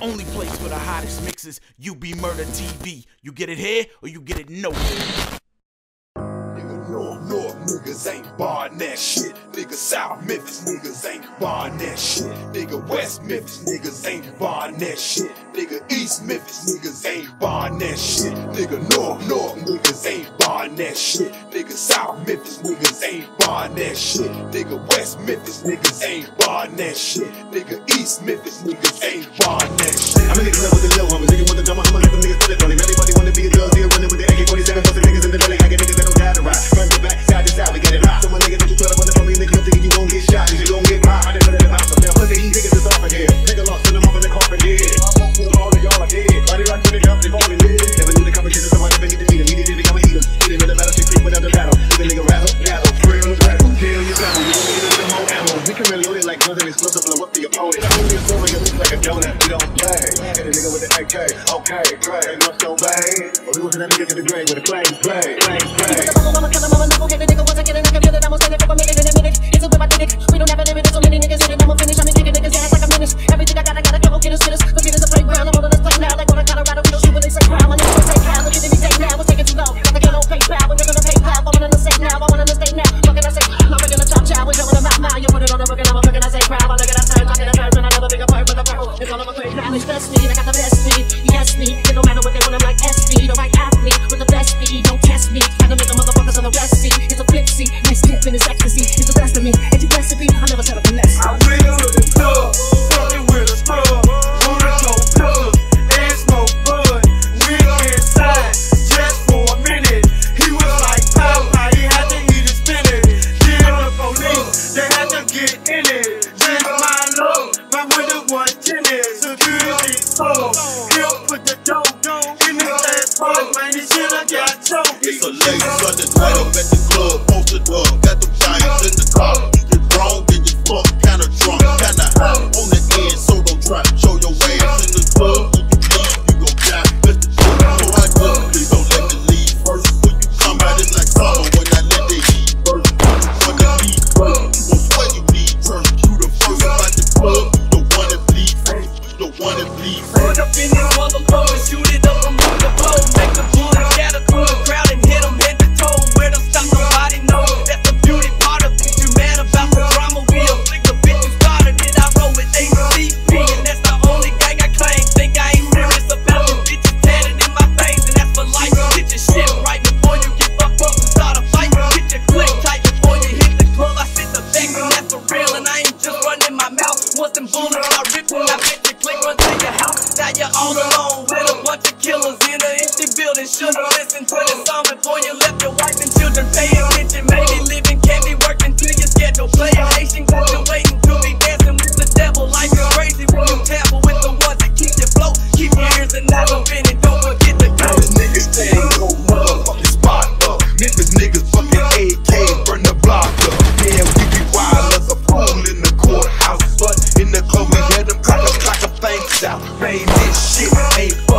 Only place for the hottest mixes, UB Murda TV. You get it here or you get it nowhere. North, North niggas ain't buying that shit. Nigga South Memphis niggas ain't buying that shit. Nigga West Memphis niggas ain't buying that shit. Nigga East Memphis niggas ain't buying that shit. Nigga North North niggas ain't buying that shit. Nigga South Memphis niggas ain't buying that shit. Nigga West Memphis niggas ain't buying that shit. Nigga East supposed to blow up the opponent. Like a donut. We don't play. Hit a nigga with an AK. Okay, play. Ain't no bang. Or we was in that nigga to the grave with a claim. Play, claim, play. It's a late Sunday night up at the club, post a dog. shit. baby.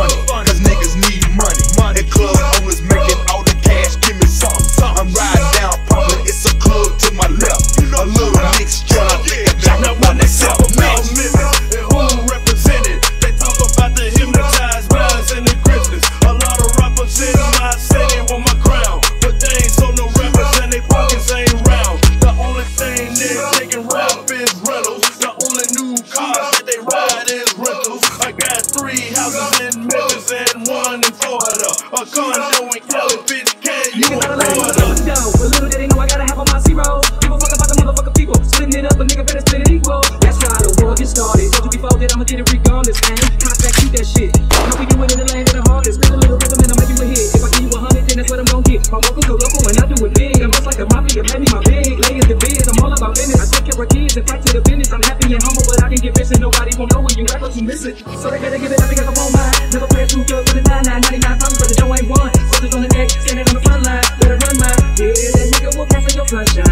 Fuck on you gon' know when you act like miss it. So they better give it up because I'm on mine. Never play it too good for the 9 9 99 times, but the Joe ain't one. Soldiers on the neck, standing on the front line, better run mine. Yeah, that nigga will pass on your sunshine.